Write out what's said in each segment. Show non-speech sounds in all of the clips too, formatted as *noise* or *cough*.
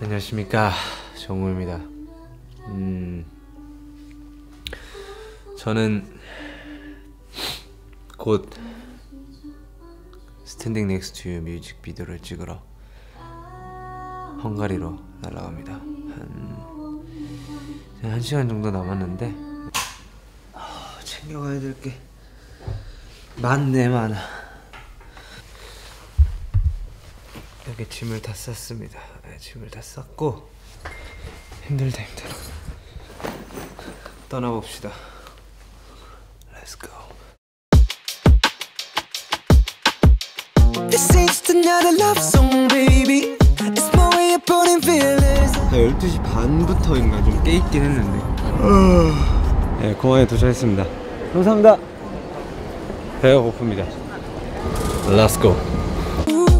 안녕하십니까 정국입니다. 음, 저는 곧 Standing Next to You 뮤직비디오를 찍으러 헝가리로 날아갑니다. 한, 한 시간 정도 남았는데 아, 챙겨가야 될 게 많네 많아. 여기 짐을 다 쌌습니다. 네, 짐을 다 쌌고 힘들다 힘들어. 떠나봅시다. Let's go. This ain't just another love song, baby. It's my way of putting feelings. 12시 반부터인가 좀 깨있긴 했는데 네, 공항에 도착했습니다 감사합니다 배가 고픕니다 Let's go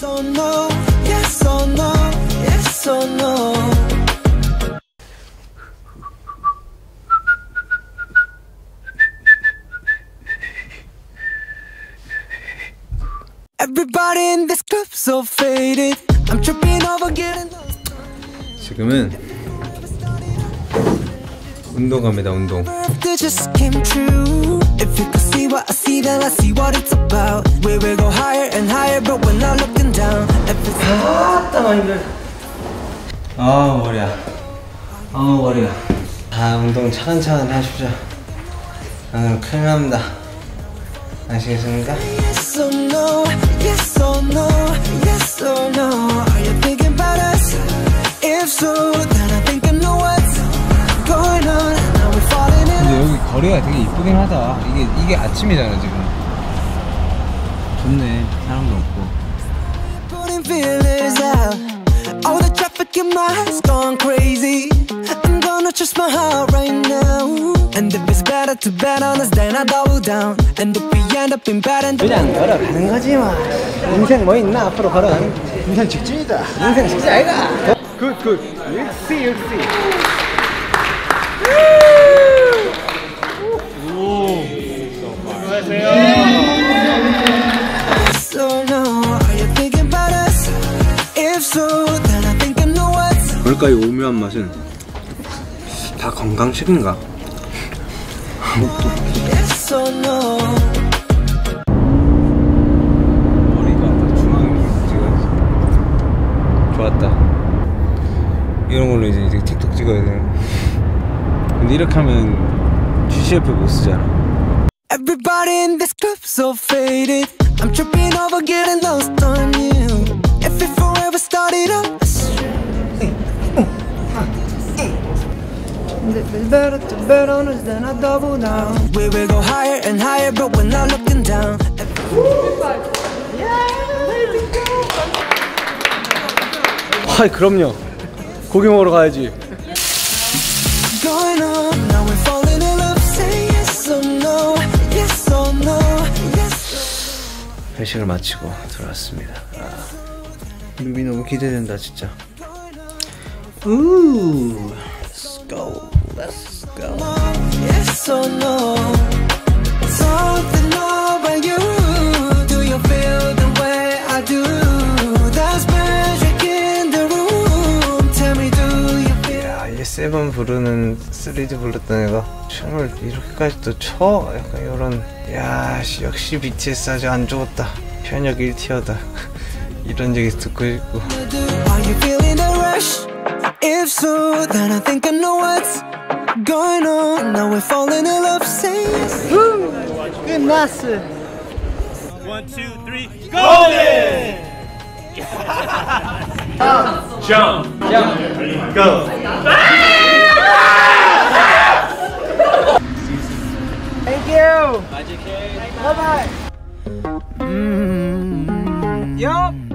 졸려요 then I think I know what's going on. Now we're falling in love. Say yes or no, yes or no, yes or no. Are you thinking about it? 집에 있는데 할 게 없습니다 할 게 없어서 뭘, 뭘 해야 될지 모르겠네 Yes or no, yes or no, yes or no. Everybody in this club so faded. I'm tripping over getting lost. 지금은 운동 갑니다 운동 That just came true. If you could see what I see, then I see what it's about. We will go higher and higher, but If it's 아 머리야 아 머리야 아 운동 차근차근 하십시오 아 큰일 납니다 아시겠습니까? yes or no, yes or no, yes or no. Are you thinking about us? If so, then I think I know what's going on. Now we're falling in 근데 여기 거리가 되게 이쁘긴 하다 이게 이게 아침이잖아 지금 좋네 사람도 없고 putting feelers out. All the traffic in my heart's gone crazy. I'm gonna trust my heart right now. And if it's better to bet on us, then I double down. And if we end up in bed and 그냥 걸어가는 거지 뭐 인생 뭐 있나 앞으로 걸어가는 인생 직진이다 인생 직진 아이가 굿굿 육시 육시 뭘까요 오묘한 맛은 다 건강식인가? 머리가 딱 중앙에 찍어야지 좋았다 이런 걸로 이제, 이제 틱톡 찍어야 돼 근데 이렇게 하면 GCF 못 쓰잖아 Everybody in this club so faded. I'm tripping over getting lost on you. Better to bet on us than I double down. We will go higher and higher, but we're not looking down. 아이 그럼요 고기 먹으러 가야지 Going on, now we're falling in love. Say yes or no, yes or no, yes. 회식을 마치고 들어왔습니다 아, 뮤비 너무 기대된다 진짜 우 Let's go Let's go 세븐 부르는 3D 불렀던 애가 춤을 이렇게까지 또 춰? 약간 이런 야 씨, 역시 BTS 아주 안 죽었다 편역 1티어다 이런 얘기 듣고 싶고 Are you? If so, then I think I know what's going on. Now we're falling in love, say yes. Woo! Goodness. One, two, three, golden! Jump. *laughs* Jump. Jump. Go. Thank you. Bye, JK. Bye-bye. Mm -hmm. Yup.